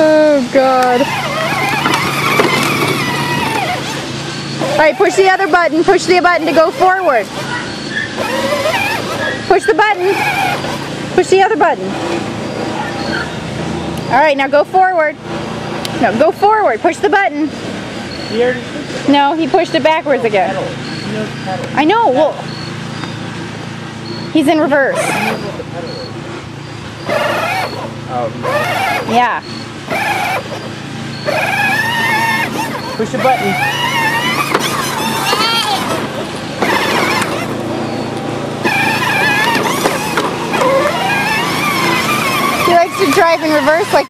Oh God. All right, push the other button. Push the button to go forward. Push the button. Push the other button. All right, now go forward. No, go forward. Push the button. No, he pushed it backwards again. I know. Well, he's in reverse. Oh, Yeah. push the button. He likes to drive in reverse like